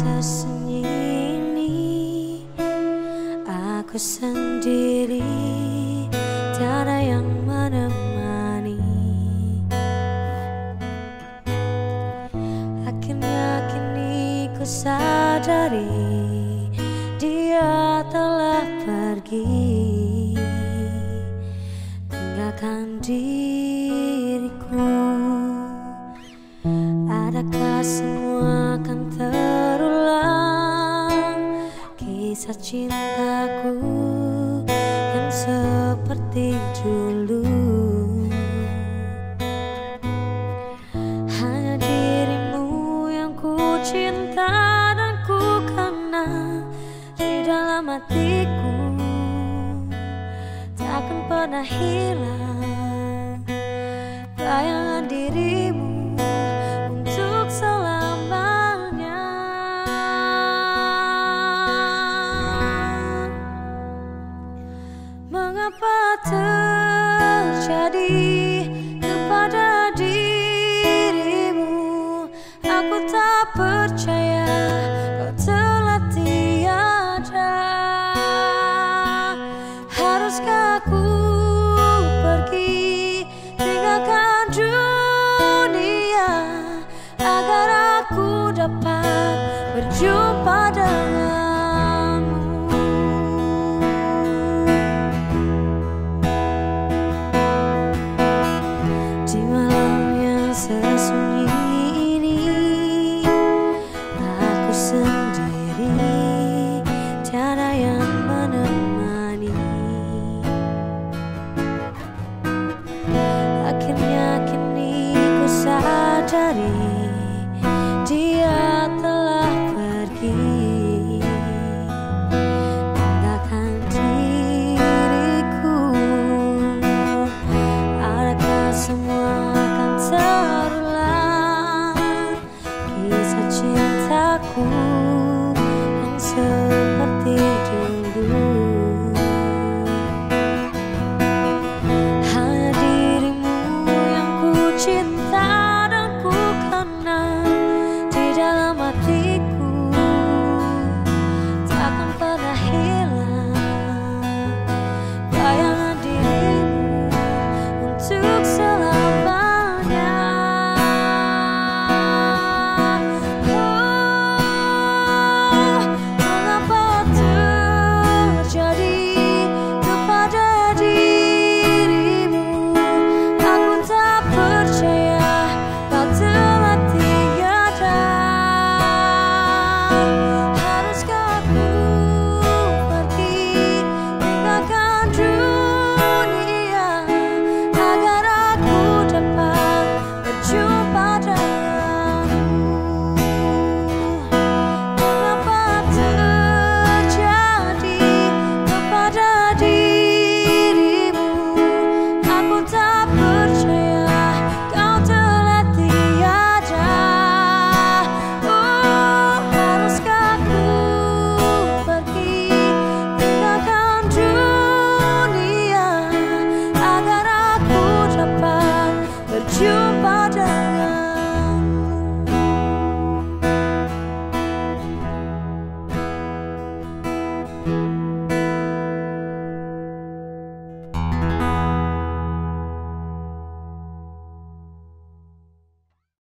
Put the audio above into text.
sesunyi ini Aku sendiri Tiada yang menemani. Akhirnya kini ku sadari Dia telah pergi Kisah cintaku yang seperti dulu. Hanya dirimu yang ku cinta dan ku kenal Di dalam hatiku Takkan pernah hilang. Bayangan dirimu Mengapa terjadi kepada dirimu? Aku tak percaya kau telah tiada. Haruskah aku pergi tinggalkan dunia Agar aku dapat berjumpa denganmu sadari